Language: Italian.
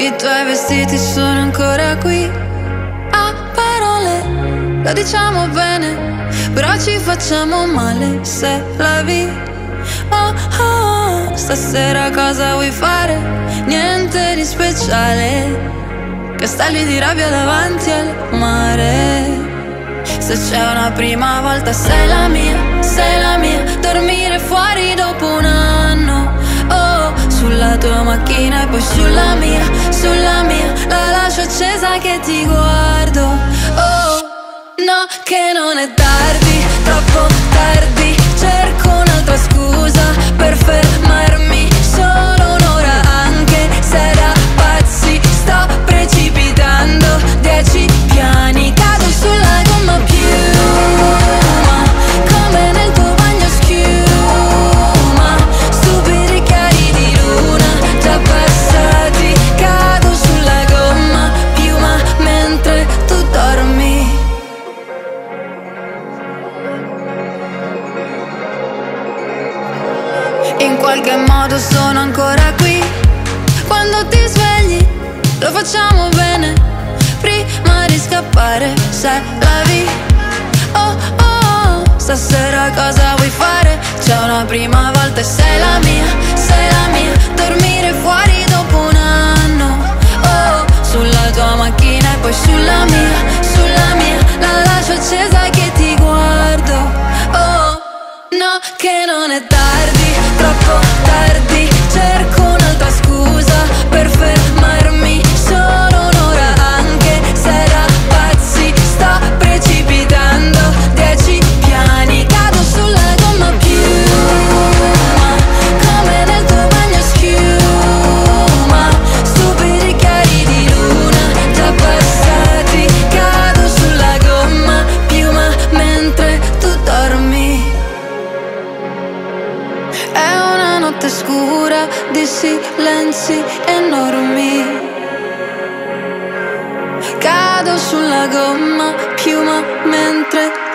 I tuoi vestiti sono ancora qui. A parole lo diciamo bene, però ci facciamo male se la vi. Oh, oh, stasera cosa vuoi fare? Niente di speciale. Castelli di rabbia davanti al mare. Se c'è una prima volta sei la mia, sei la mia Dormire fuori dopo un anno Oh, sulla tua macchina e poi sulla mia, sulla mia La lascio accesa che ti guardo. Oh, no, che non è tardi, in qualche modo sono ancora qui. Quando ti svegli lo facciamo bene. Prima di scappare se la vi oh oh oh stasera cosa vuoi fare? C'è una prima volta e sei la mia è una notte scura di silenzi enormi. Cado sulla gomma piuma mentre.